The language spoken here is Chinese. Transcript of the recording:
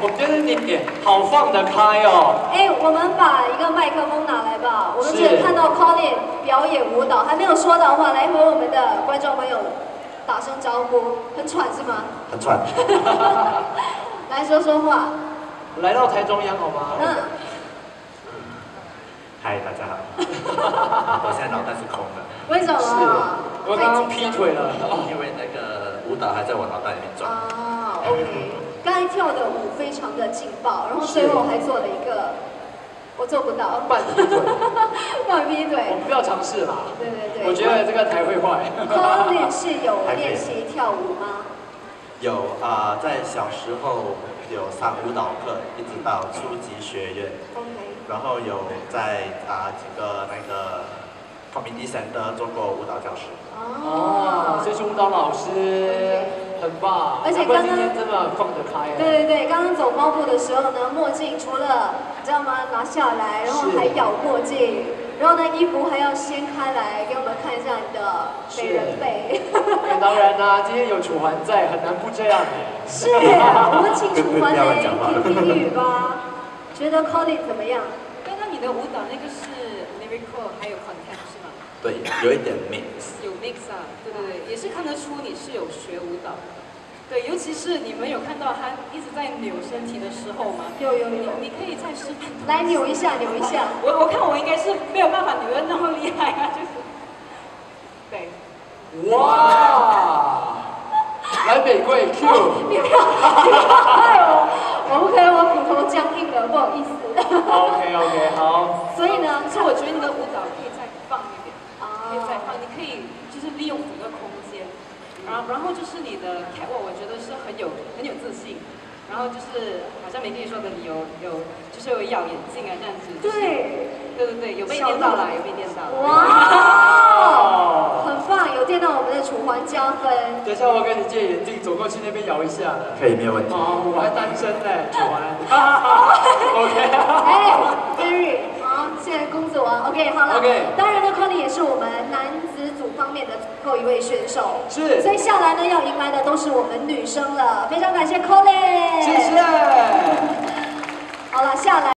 M 六 Colin。好放得开哦！哎，我们把一个麦克风拿来吧。我们只有看到 Colin 表演舞蹈，还没有说的话，来和我们的观众朋友打声招呼。很喘是吗？很喘。来说说话。来到台中央好吗？嗯。嗨，大家好。我现在脑袋是空的。为什么？我刚刚劈腿了，因为那个舞蹈还在我脑袋里面转。啊，OK。刚才跳的舞非常的劲爆，然后最后还做了一个，我做不到半劈腿，半劈腿，我们不要尝试啦。对对对，我觉得这个台会坏。Colin 是有练习跳舞吗？有啊，在小时候有上舞蹈课，一直到初级学院。OK。然后有在啊几个那个 community center 做过舞蹈教师。哦，这是舞蹈老师。很棒，而且刚刚真的放得开。对对对，刚刚走猫步的时候呢，墨镜除了你知道吗，拿下来，然后还咬墨镜，然后呢衣服还要掀开来给我们看一下你的美人背。当然啦，今天有楚环在，很难不这样。是，我们请楚环来听评语吧。觉得 Colin 怎么样？你的舞蹈那个是 lyrical 还有 content 是吗？对，有一点 mix。有 mix 啊，对对对，也是看得出你是有学舞蹈的。对，尤其是你们有看到他一直在扭身体的时候吗？有有有，你可以再示范。来扭一下，扭一下。我我看我应该是没有办法扭的那么厉害啊，就是。对。哇！来玫瑰 Q。你不要害我，我 OK，我骨头僵硬了，不好意思。OK OK，好。所以呢，其实我觉得你的舞蹈可以再放一点。啊。可以再放，你可以就是利用整个空间。然后，然后就是你的 catwalk，我觉得是很有很有自信。然后就是好像没跟你说的，你有有就是有咬眼镜啊这样子。对。对对对，有被电到了，有被电到。哇，很棒，有电到我们的楚环加分。等下我跟你借眼镜，走过去那边摇一下的。可以，没有问题。哦，我还单身呢，楚环。OK。哎，Henry。现在公子王，OK，好了。OK。当然呢，Conny 也是我们男方面的最后一位选手。是。所以下来呢，要迎来的都是我们女生了。非常感谢 Colin。谢谢。好了，下来。